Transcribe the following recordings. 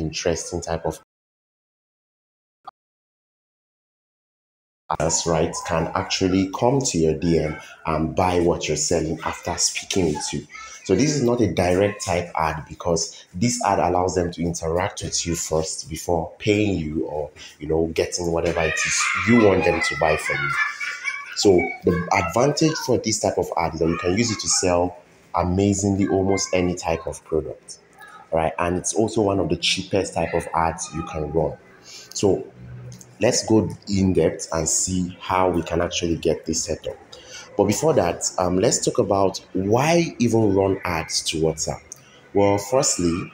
interesting type of us, right, can actually come to your DM and buy what you're selling after speaking with you. So this is not a direct type ad because this ad allows them to interact with you first before paying you or you know getting whatever it is you want them to buy from you. So the advantage for this type of ad is that you can use it to sell amazingly almost any type of product. Right, and it's also one of the cheapest type of ads you can run. So let's go in depth and see how we can actually get this set up. But before that, um, let's talk about why even run ads to WhatsApp. Well, firstly,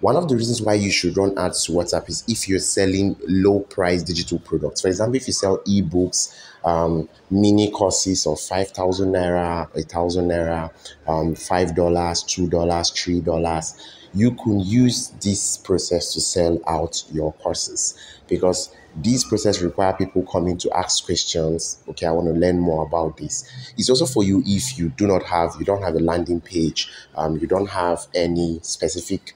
one of the reasons why you should run ads to WhatsApp is if you're selling low price digital products. For example, if you sell ebooks, um, mini courses of 5,000 naira, 1,000 naira, um, $5, $2, $3, you can use this process to sell out your courses because this process require people coming to ask questions okay i want to learn more about this it's also for you if you do not have you don't have a landing page um, you don't have any specific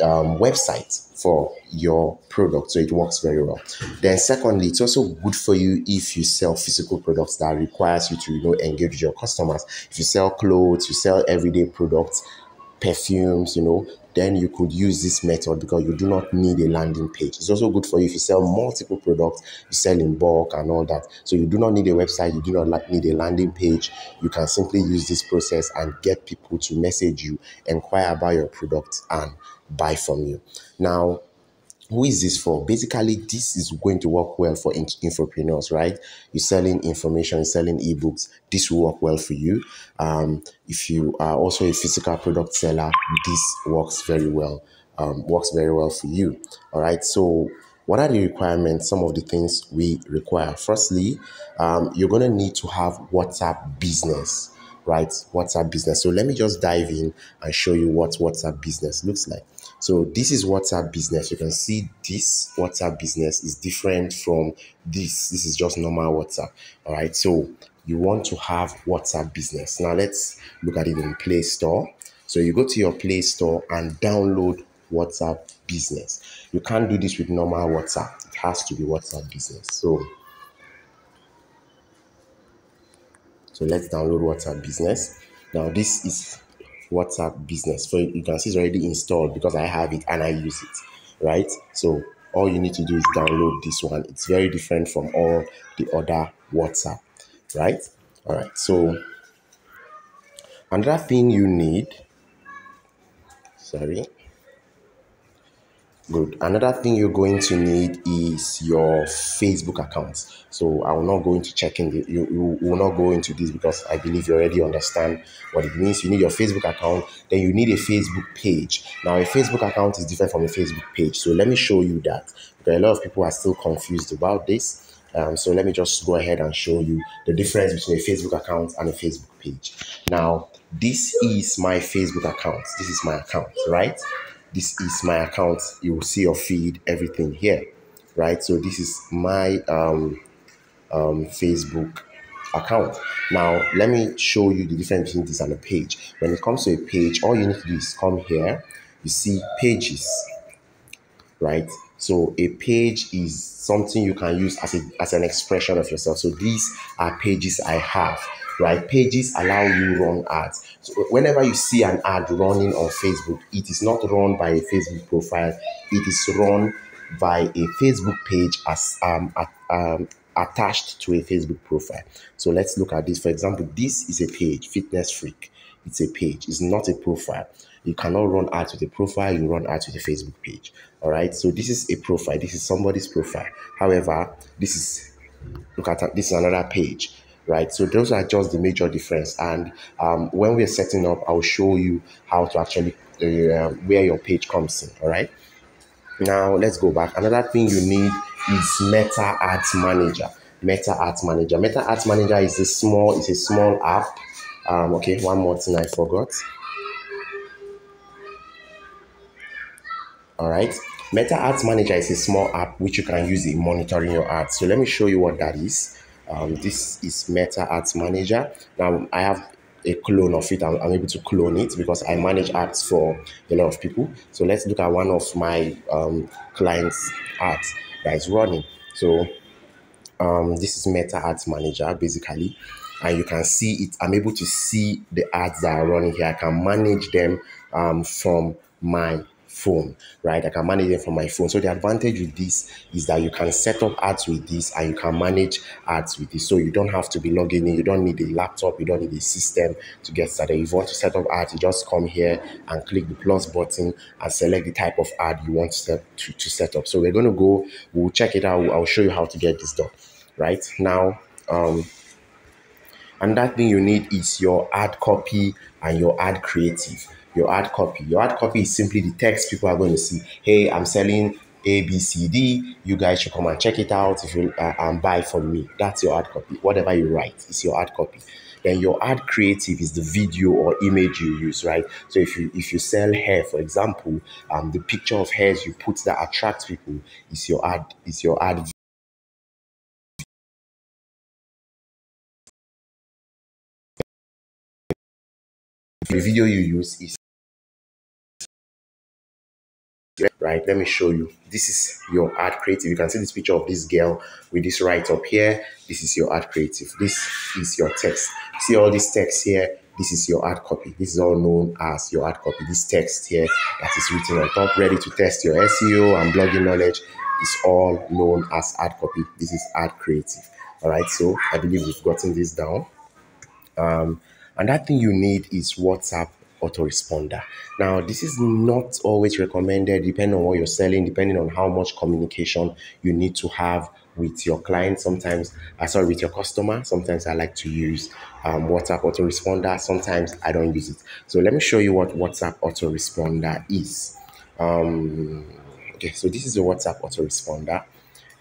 um, website for your product so it works very well then secondly it's also good for you if you sell physical products that requires you to you know engage your customers if you sell clothes you sell everyday products perfumes, you know, then you could use this method because you do not need a landing page. It's also good for you if you sell multiple products, you sell in bulk and all that. So you do not need a website, you do not need a landing page. You can simply use this process and get people to message you, inquire about your product, and buy from you. Now, who is this for? Basically, this is going to work well for entrepreneurs, right? You're selling information, selling ebooks. This will work well for you. Um, if you are also a physical product seller, this works very well. Um, works very well for you. All right. So, what are the requirements? Some of the things we require. Firstly, um, you're going to need to have WhatsApp business right? WhatsApp business. So let me just dive in and show you what WhatsApp business looks like. So this is WhatsApp business. You can see this WhatsApp business is different from this. This is just normal WhatsApp. All right. So you want to have WhatsApp business. Now let's look at it in Play Store. So you go to your Play Store and download WhatsApp business. You can't do this with normal WhatsApp. It has to be WhatsApp business. So So let's download WhatsApp Business. Now this is WhatsApp Business. So you can see it's already installed because I have it and I use it, right? So all you need to do is download this one. It's very different from all the other WhatsApp, right? All right. So another thing you need, sorry, Good. Another thing you're going to need is your Facebook account. So I will not go into checking the, you, you will not go into this because I believe you already understand what it means. You need your Facebook account, then you need a Facebook page. Now a Facebook account is different from a Facebook page. So let me show you that because a lot of people are still confused about this. Um, so let me just go ahead and show you the difference between a Facebook account and a Facebook page. Now, this is my Facebook account. This is my account, right? This is my account you will see your feed everything here right? So this is my um, um, facebook account. Now let me show you the difference between this and a page. When it comes to a page all you need to do is come here you see pages right? So a page is something you can use as, a, as an expression of yourself. So these are pages i have right? Pages allow you run ads. So whenever you see an ad running on Facebook, it is not run by a Facebook profile. It is run by a Facebook page as um, um attached to a Facebook profile. So let's look at this. For example, this is a page, Fitness Freak. It's a page. It's not a profile. You cannot run ads with a profile. You run ads with a Facebook page. All right. So this is a profile. This is somebody's profile. However, this is look at this is another page right? So those are just the major difference. And um, when we're setting up, I'll show you how to actually uh, where your page comes in. All right. Now let's go back. Another thing you need is Meta Ads Manager. Meta Ads Manager. Meta Ads Manager is a small, it's a small app. Um, okay, one more thing I forgot. All right. Meta Ads Manager is a small app which you can use in monitoring your ads. So let me show you what that is. Um, this is Meta Ads Manager. Now I have a clone of it. I'm, I'm, able to clone it because I manage ads for a lot of people. So let's look at one of my um, clients' ads that is running. So um, this is Meta Ads Manager basically, and you can see it. I'm able to see the ads that are running here. I can manage them um, from my phone, right? I can manage them from my phone. So the advantage with this is that you can set up ads with this and you can manage ads with this. So you don't have to be logging in. You don't need a laptop. You don't need a system to get started. If you want to set up ads, you just come here and click the plus button and select the type of ad you want to to, to set up. So we're going to go, we'll check it out. I'll show you how to get this done, right? Now, um, and that thing you need is your ad copy and your ad creative your ad copy. Your ad copy is simply the text people are going to see. Hey, I'm selling A, B, C, D. You guys should come and check it out if you uh, and buy from me. That's your ad copy. Whatever you write is your ad copy. Then your ad creative is the video or image you use, right? So if you if you sell hair, for example, um, the picture of hairs you put that attracts people is your ad is your ad the video you use is right let me show you. This is your ad creative. You can see this picture of this girl with this right up here. This is your ad creative. This is your text. See all this text here? This is your ad copy. This is all known as your ad copy. This text here that is written on top ready to test your seo and blogging knowledge is all known as ad copy. This is ad creative. All right so i believe we've gotten this down. Um, and that thing you need is whatsapp autoresponder. Now, this is not always recommended depending on what you're selling, depending on how much communication you need to have with your client. Sometimes, uh, sorry, with your customer. Sometimes I like to use um, WhatsApp autoresponder. Sometimes I don't use it. So let me show you what WhatsApp autoresponder is. Um, okay, so this is the WhatsApp autoresponder.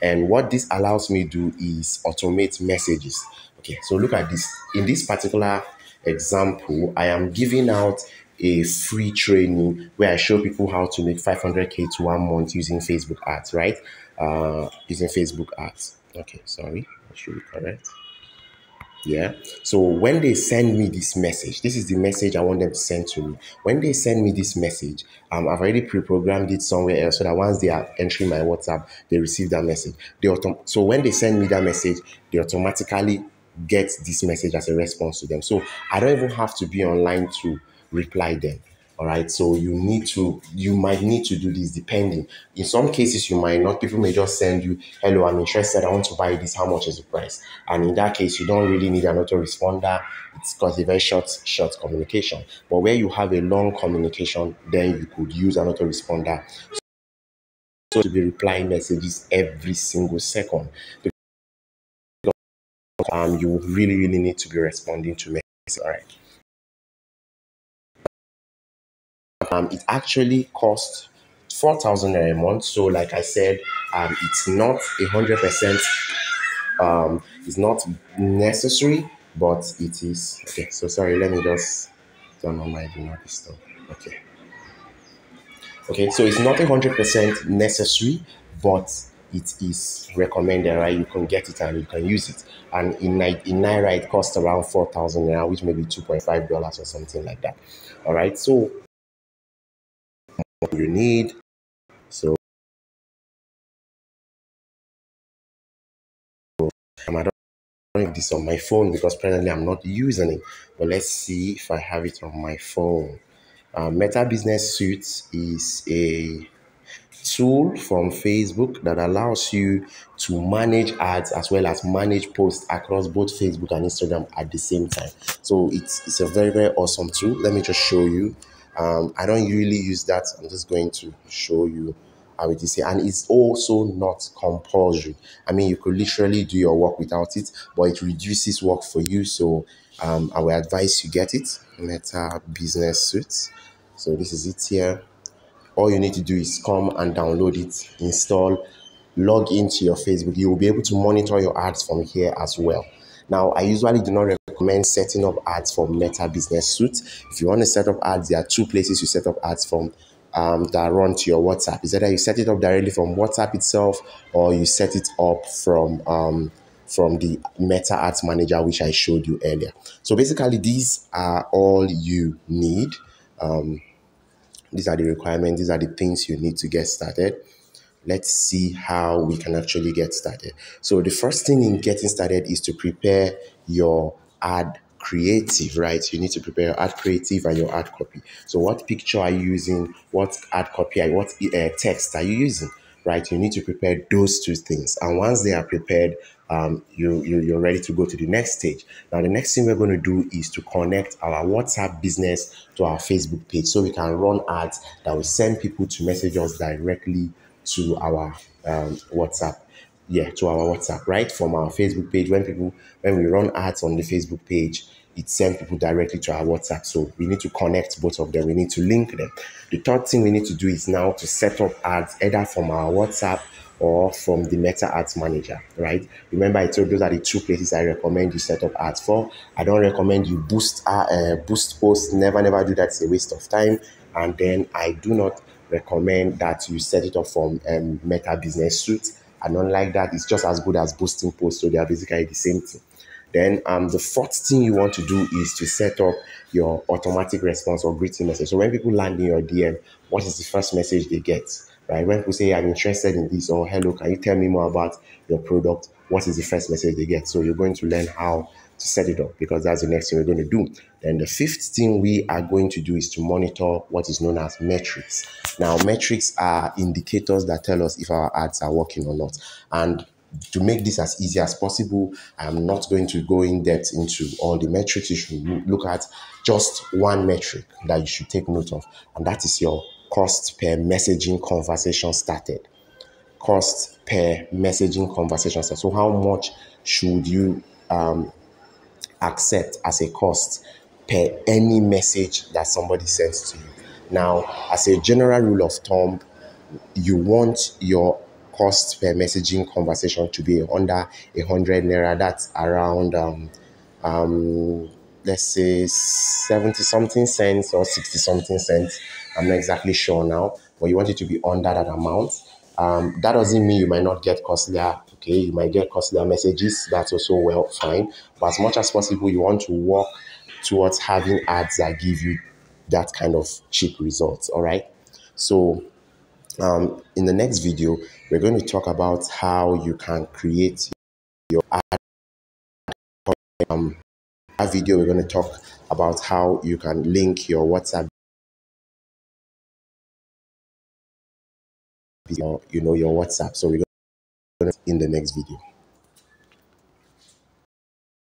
And what this allows me to do is automate messages. Okay, so look at this. In this particular example, I am giving out a free training where I show people how to make 500k to one month using Facebook ads, right? Uh, using Facebook ads. Okay, sorry, I should be correct. Yeah. So when they send me this message, this is the message I want them to send to me. When they send me this message, um, I've already pre-programmed it somewhere else so that once they are entering my WhatsApp, they receive that message. They autom- so when they send me that message, they automatically get this message as a response to them. So I don't even have to be online to reply them. All right. So you need to, you might need to do this depending. In some cases, you might not. People may just send you, hello, I'm interested. I want to buy this. How much is the price? And in that case, you don't really need an autoresponder. It's because a very short, short communication. But where you have a long communication, then you could use an autoresponder. So to be replying messages every single second um, you really, really need to be responding to messages. All right. Um, it actually costs 4,000 a month. So, like I said, um, it's not a hundred percent. Um, it's not necessary, but it is. Okay. So sorry. Let me just turn on my do not disturb. Okay. Okay. So it's not a hundred percent necessary, but it is recommended, right? You can get it and you can use it. And in, in Naira, it costs around 4,000 Naira, which may be $2.5 or something like that. All right. So you need. So I don't have this on my phone because presently I'm not using it. But let's see if I have it on my phone. Uh, Meta Business Suite is a tool from Facebook that allows you to manage ads as well as manage posts across both Facebook and Instagram at the same time. So it's it's a very very awesome tool. Let me just show you. Um, I don't really use that. I'm just going to show you how it is here. And it's also not compulsory. I mean, you could literally do your work without it, but it reduces work for you. So um, I will advise you get it. Meta Business Suite. So this is it here all you need to do is come and download it, install, log into your Facebook. You will be able to monitor your ads from here as well. Now, I usually do not recommend setting up ads for Meta Business Suite. If you want to set up ads, there are two places you set up ads from um, that run to your WhatsApp. Is either you set it up directly from WhatsApp itself or you set it up from um, from the Meta Ads Manager, which I showed you earlier. So basically, these are all you need. Um, these are the requirements. These are the things you need to get started let's see how we can actually get started. So the first thing in getting started is to prepare your ad creative, right? You need to prepare your ad creative and your ad copy. So what picture are you using? What ad copy? What uh, text are you using? Right? You need to prepare those two things. And once they are prepared, um, you, you, you're ready to go to the next stage. Now, the next thing we're going to do is to connect our WhatsApp business to our Facebook page so we can run ads that will send people to message us directly to our um, WhatsApp. Yeah, to our WhatsApp, right? From our Facebook page. When people, when we run ads on the Facebook page, it sends people directly to our WhatsApp. So we need to connect both of them. We need to link them. The third thing we need to do is now to set up ads either from our WhatsApp or from the Meta Ads Manager, right? Remember, I told you those are the two places I recommend you set up ads for. I don't recommend you boost uh, uh, boost posts. Never, never do that. It's a waste of time. And then I do not recommend that you set it up from um, Meta Business Suite. And unlike that, it's just as good as boosting posts. So they are basically the same thing. Then um, the fourth thing you want to do is to set up your automatic response or greeting message. So when people land in your DM, what is the first message they get? Right? When people say, I'm interested in this, or hello, can you tell me more about your product? What is the first message they get? So you're going to learn how to set it up because that's the next thing we're going to do. Then the fifth thing we are going to do is to monitor what is known as metrics. Now, metrics are indicators that tell us if our ads are working or not. And to make this as easy as possible, I'm not going to go in depth into all the metrics. You should look at just one metric that you should take note of, and that is your cost per messaging conversation started. Cost per messaging conversation started. So, how much should you um, accept as a cost per any message that somebody sends to you. Now, as a general rule of thumb, you want your cost per messaging conversation to be under a hundred naira. That's around um, um, let's say 70 something cents or 60 something cents. I'm not exactly sure now, but you want it to be under that amount. Um, that doesn't mean you might not get costlier. Okay, you might get costlier messages. That's also well fine. But as much as possible, you want to work towards having ads that give you that kind of cheap results. All right. So um, in the next video, we're going to talk about how you can create your ad. Um, that video, we're going to talk about how you can link your WhatsApp your, you know, your WhatsApp. So we're going to in the next video.